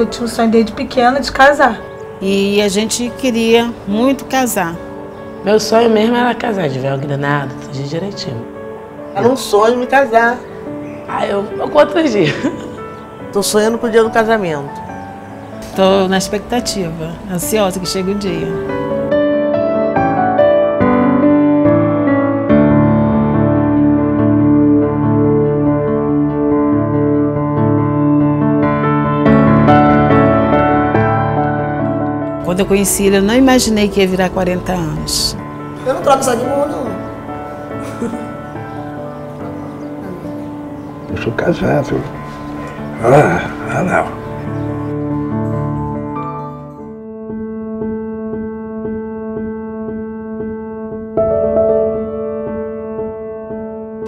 porque eu tinha um sonho desde pequena de casar. E a gente queria muito casar. Meu sonho mesmo era casar de véu granado, tudo direitinho. Era um sonho me casar. Ah, eu, eu dias. Tô sonhando com o dia do casamento. Tô na expectativa, ansiosa que chegue o dia. Quando eu conheci ele, eu não imaginei que ia virar 40 anos. Eu não troco essa de mão, não. Eu sou casado. Ah, ah não.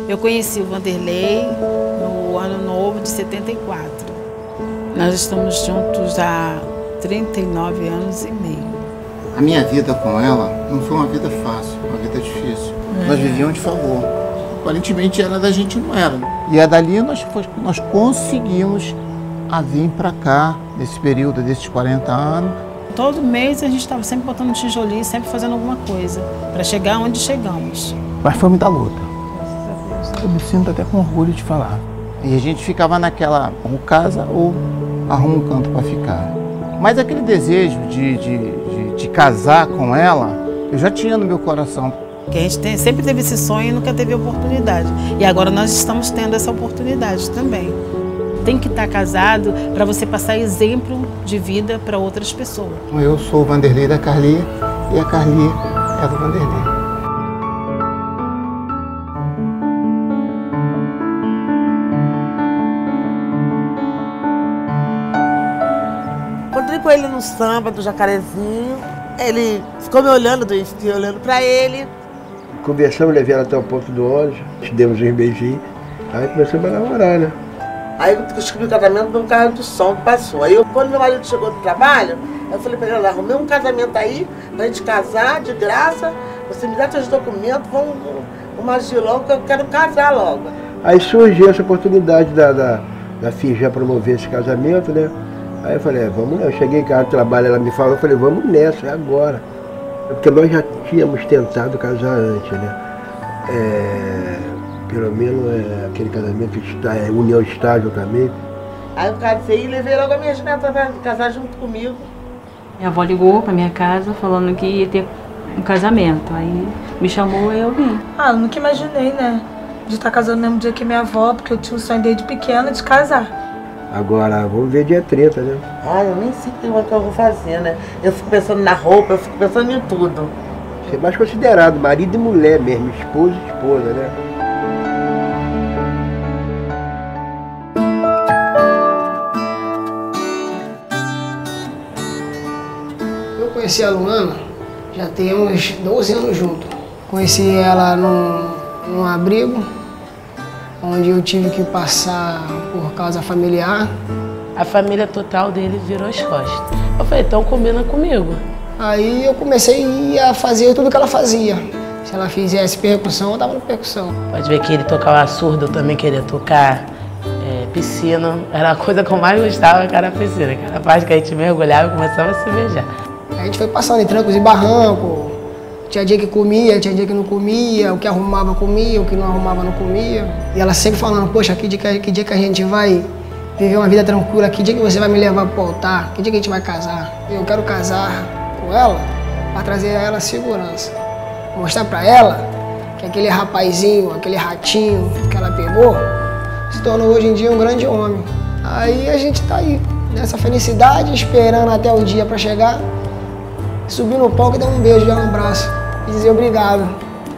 Eu conheci o Vanderlei no ano novo de 74. Nós estamos juntos há 39 anos e meio. A minha vida com ela não foi uma vida fácil, uma vida difícil. Nós vivíamos de favor. Aparentemente era da gente não era. E é dali nós, nós conseguimos a vir para cá, nesse período desses 40 anos. Todo mês a gente estava sempre botando um tijolinho, sempre fazendo alguma coisa, para chegar onde chegamos. Mas foi muita luta. Eu me sinto até com orgulho de falar. E a gente ficava naquela, ou casa ou arruma um canto para ficar. Mas aquele desejo de, de, de, de, casar com ela, eu já tinha no meu coração. Que a gente tem, sempre teve esse sonho e nunca teve oportunidade. E agora nós estamos tendo essa oportunidade também. Tem que estar casado para você passar exemplo de vida para outras pessoas. Eu sou o Vanderlei da Carli e a Carli é do Vanderlei. Com ele no samba do Jacarezinho. Ele ficou me olhando, eu fiquei olhando para ele. Conversamos, levei ela até o ponto do ônibus, demos uns beijinhos. Aí começamos a namorar, né? Aí eu descobri o casamento um carro do som que passou. Aí eu, quando meu marido chegou do trabalho, eu falei para ele, arrumei um casamento aí, pra gente casar de graça, você me dá seus documentos, vamos, vamos agir logo, que eu quero casar logo. Aí surgiu essa oportunidade da, da, da FIJA promover esse casamento, né? Aí eu falei, é, vamos lá. Eu cheguei em casa do trabalho, ela me falou, eu falei, vamos nessa, é agora. Porque nós já tínhamos tentado casar antes, né? É, pelo menos é, aquele casamento está, é união estágio também. Aí eu casei e levei logo a minha netas para casar junto comigo. Minha avó ligou para minha casa falando que ia ter um casamento. Aí me chamou e eu vim. Ah, eu nunca imaginei, né? De estar casando no mesmo dia que minha avó, porque eu tinha um sonho desde pequena de casar. Agora, vamos ver dia 30, né? Ah, eu nem sei o que eu vou fazer, né? Eu fico pensando na roupa, eu fico pensando em tudo. Ser mais considerado marido e mulher mesmo, esposo e esposa, né? Eu conheci a Luana já tem uns 12 anos junto. Conheci ela num, num abrigo, onde eu tive que passar por causa familiar. A família total dele virou as costas. Eu falei, então combina comigo. Aí eu comecei a fazer tudo que ela fazia. Se ela fizesse percussão, eu tava na percussão. Pode ver que ele tocava surdo, eu também queria tocar é, piscina. Era a coisa que eu mais gostava, que era a piscina. Que era a parte que a gente mergulhava e começava a se beijar. A gente foi passando em trancos e barrancos. Tinha dia que comia, tinha dia que não comia, o que arrumava comia, o que não arrumava não comia. E ela sempre falando, poxa, que dia que, que, dia que a gente vai viver uma vida tranquila, que dia que você vai me levar pro altar, que dia que a gente vai casar. Eu quero casar com ela para trazer a ela segurança. Mostrar para ela que aquele rapazinho, aquele ratinho que ela pegou, se tornou hoje em dia um grande homem. Aí a gente tá aí, nessa felicidade, esperando até o dia para chegar, subir no palco e dar um beijo, dar um abraço e dizer obrigado.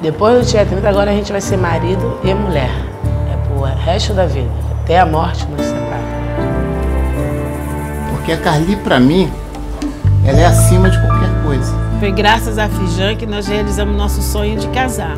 Depois do dia 30, agora a gente vai ser marido e mulher. É pro resto da vida. Até a morte nos separa. Porque a Carli, para mim, ela é acima de qualquer coisa. Foi graças a Fijan que nós realizamos nosso sonho de casar.